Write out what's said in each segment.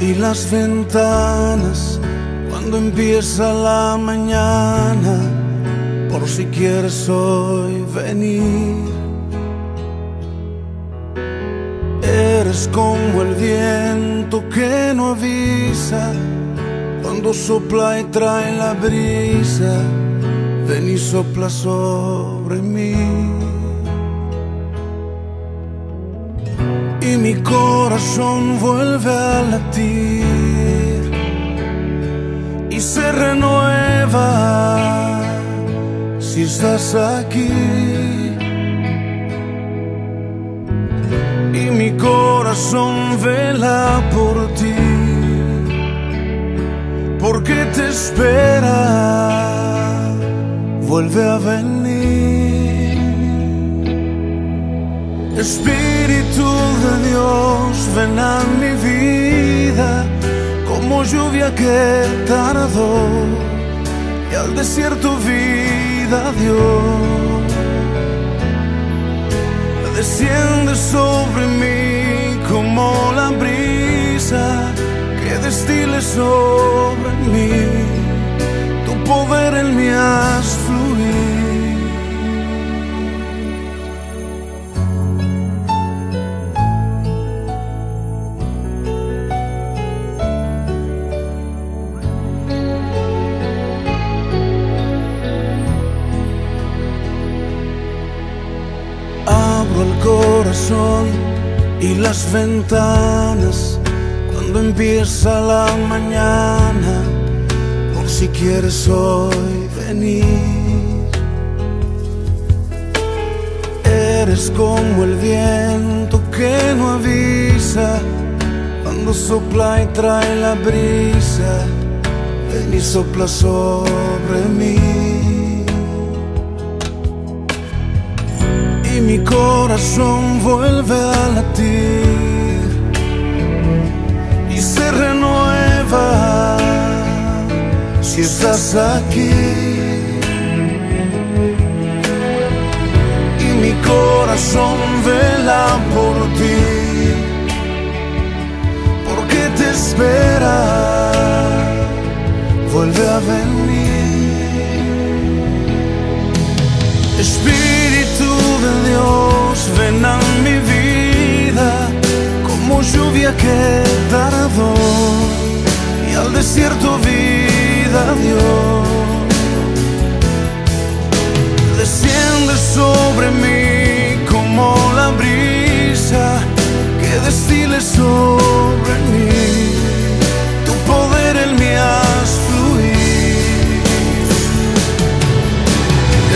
y las ventanas cuando empieza la mañana, por si quieres hoy venir. Eres como el viento que no avisa cuando sopla y trae la brisa. Ven y sopla sobre mí. Mi corazón vuelve a latir y se renueva si estás aquí. Y mi corazón vela por ti, porque te espera, vuelve a venir. Espíritu de Dios, ven a mi vida como lluvia que tardó y al desierto vida dio. Desciende sobre mí como la brisa que destile sobre mí. Tu poder en mí haz fluir. Ventanas cuando empieza la mañana, por si quieres hoy venir. Eres como el viento que no avisa cuando sopla y trae la brisa. Ven y sopla sobre mí. y mi corazón vuelve a latir renueva si estás aquí. Y mi corazón vela por ti, porque te espera, vuelve a venir. Espíritu de Dios, ven a mi vida lluvia que tardó y al desierto vida dio. Desciende sobre mí como la brisa que destile sobre mí. Tu poder en mí haz fluir.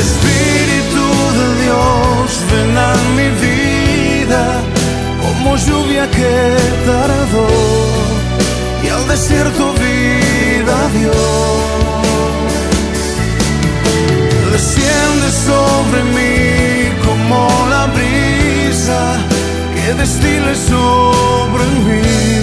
Espíritu de Dios, ven a mi vida lluvia que tardó y al desierto vida dio. Desciende sobre mí como la brisa que destile sobre mí.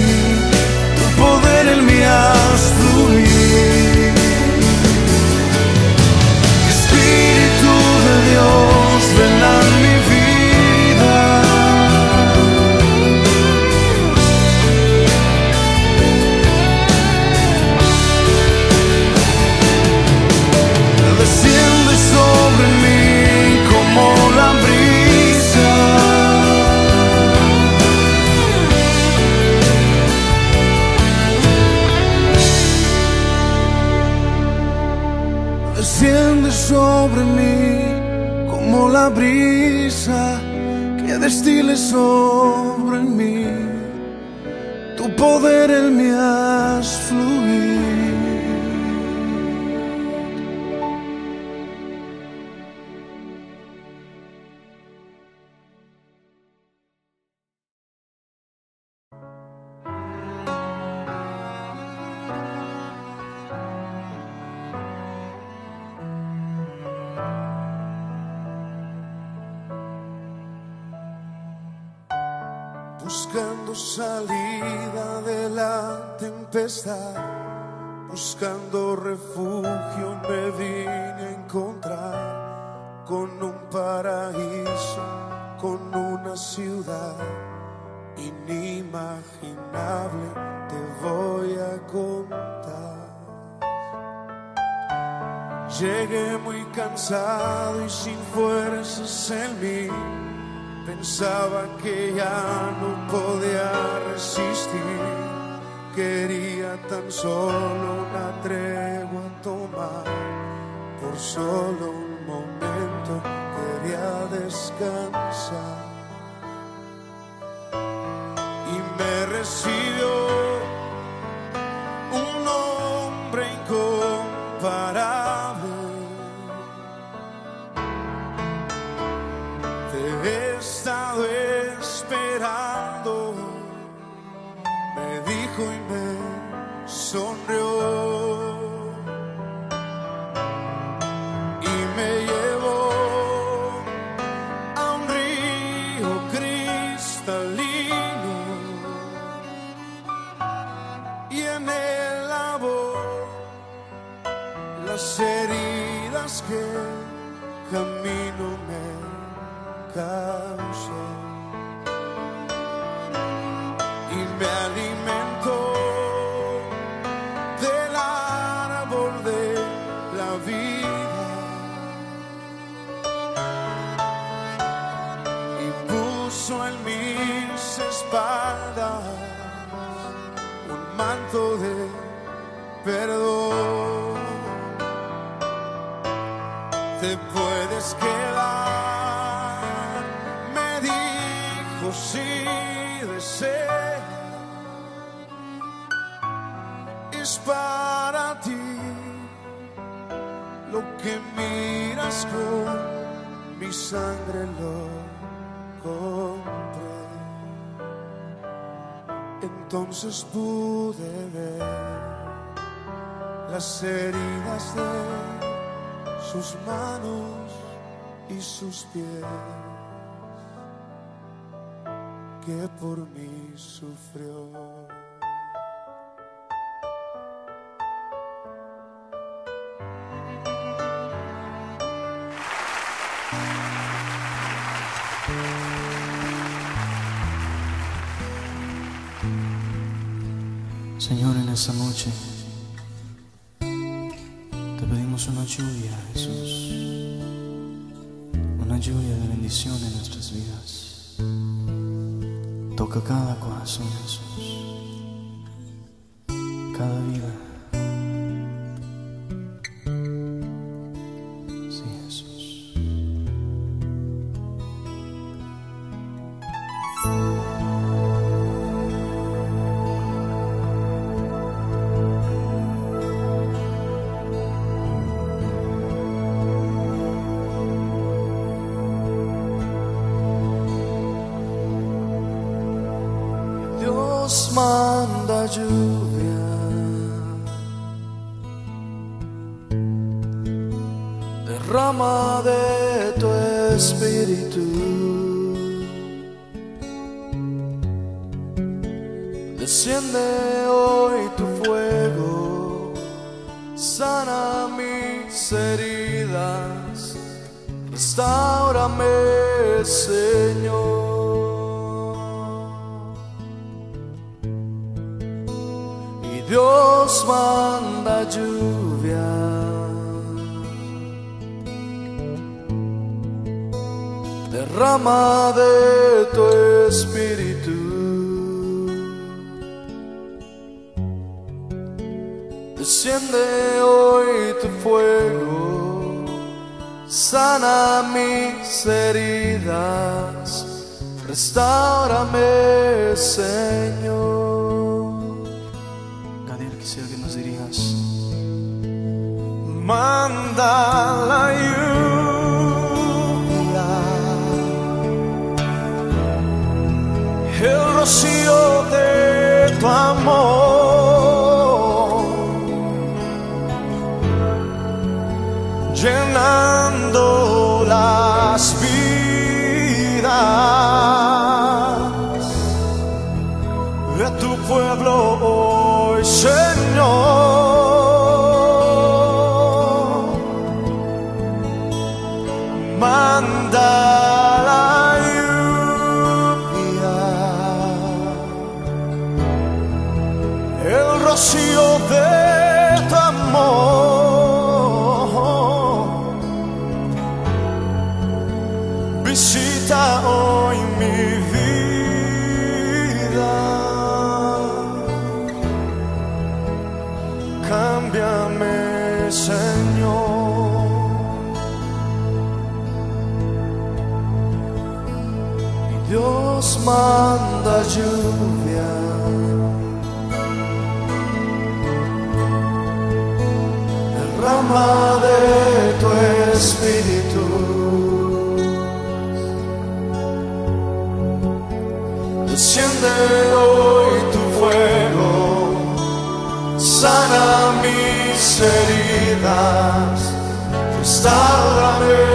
La brisa que destile sobre mí. Tu poder en mí haz fluir. Buscando salida de la tempestad, buscando refugio me vine a encontrar con un paraíso, con una ciudad inimaginable te voy a contar. Llegué muy cansado y sin fuerzas en mí. Pensaba que ya no podía resistir. Quería tan solo una tregua tomar. Por solo un momento quería descansar. Y me recibió un hombre incomparable. En él lavó las heridas que camino me causó y me alimentó del árbol de la vida. Y puso en mis espaldas manto de perdón. Te puedes quedar, me dijo si deseas, es para ti lo que miras con mi sangre lo compré. Entonces pude ver las heridas de sus manos y sus pies que por mí sufrió. Señor, en esta noche te pedimos una lluvia, Jesús, una lluvia de bendición en nuestras vidas. Toca cada corazón, Jesús, lluvia, derrama de tu espíritu, desciende hoy tu fuego, sana mis heridas, restaurame, Señor. Dios manda lluvia. Derrama de tu espíritu. Desciende hoy tu fuego, sana mis heridas, restaurame, Señor. Gadiel, quisiera que nos dirijas. manda la lluvia, el rocío de tu amor, llenando las vidas de tu pueblo Señor. lluvia, derrama de tu espíritu. Enciende hoy tu fuego, sana mis heridas, restaurame.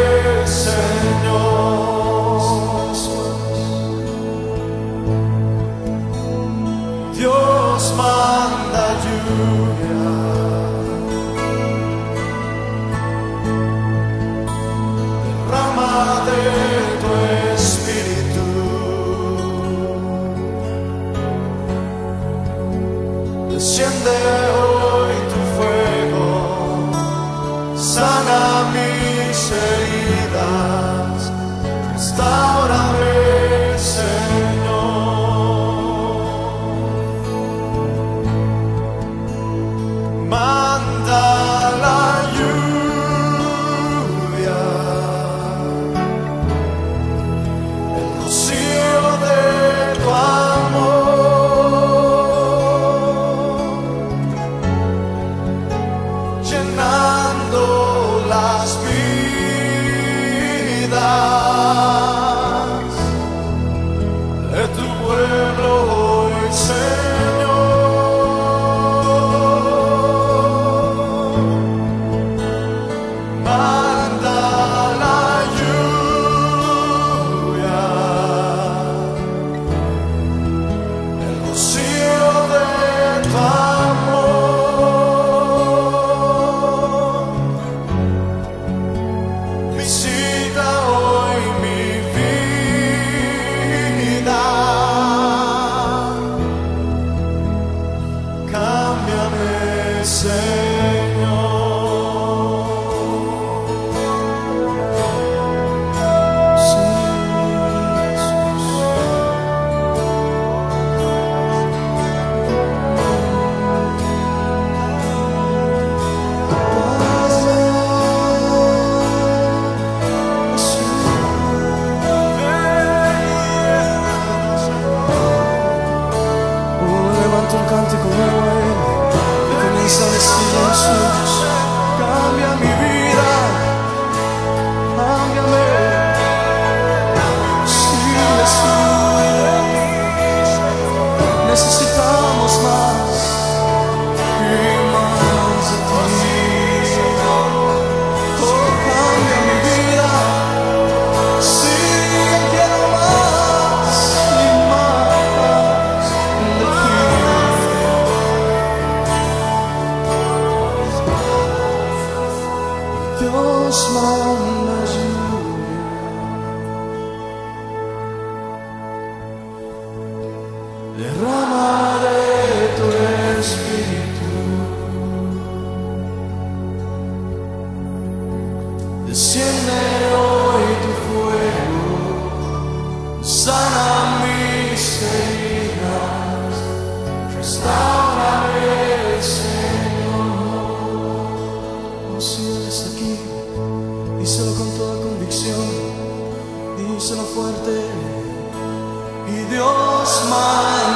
cantico nuevo Mis teorías restaurare el Señor. Conocido desde aquí, díselo con toda convicción, díselo fuerte y Dios más.